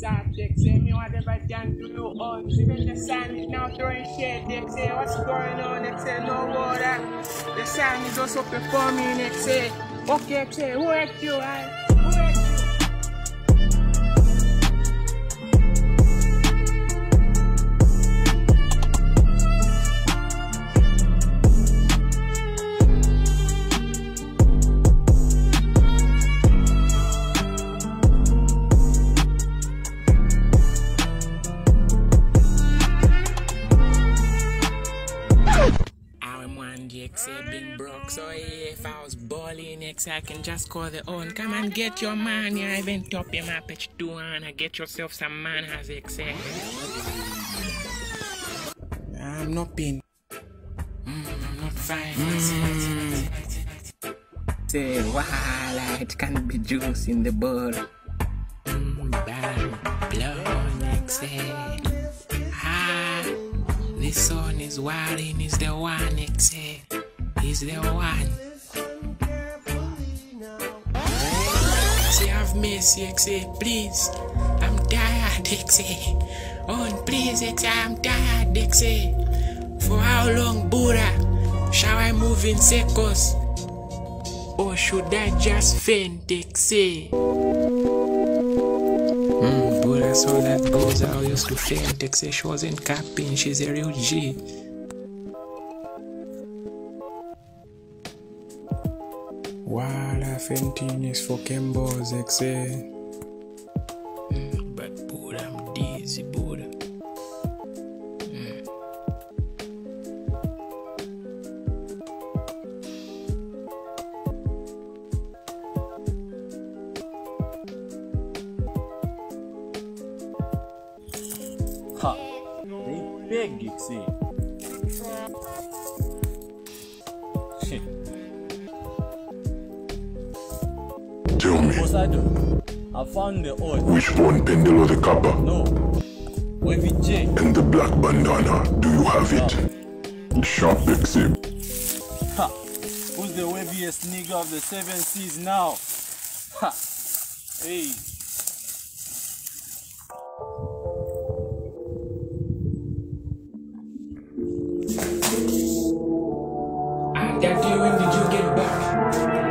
Dick, say me whatever can do you on. Even the sun is now throwing shade, They say what's going on, They say no water. The sun is also performing, Dick, say, okay, say, who hurt you, I? DX being broke, so if I was balling next, I can just call the own. Come and get your man, yeah, even top him up at two and get yourself some man, as they say. I'm not being. Mm, I'm not fine. Say, wow, it can be juice in the bowl. Mm, bad blood, next. This son is Warren, is the one, Excel. He's the one. Say, have mercy, Excel, please. I'm tired, Excel. On, oh, please, Excel, I'm tired, Excel. For how long, Buddha? Shall I move in circles? Or should I just faint, Excel? Saw that goes I used to faint. They say she wasn't capping, she's a real G. Wala fainting is for Kembos, exe. Ha! They beg you, see. Shit. Tell me, What's I do? I found the oil. which one Pendelo the Kappa No. Wavy J. and the black bandana, do you have it? Sharp Exib. Ha! Who's the waviest nigga of the seven seas now? Ha! Hey! that feeling did you get back?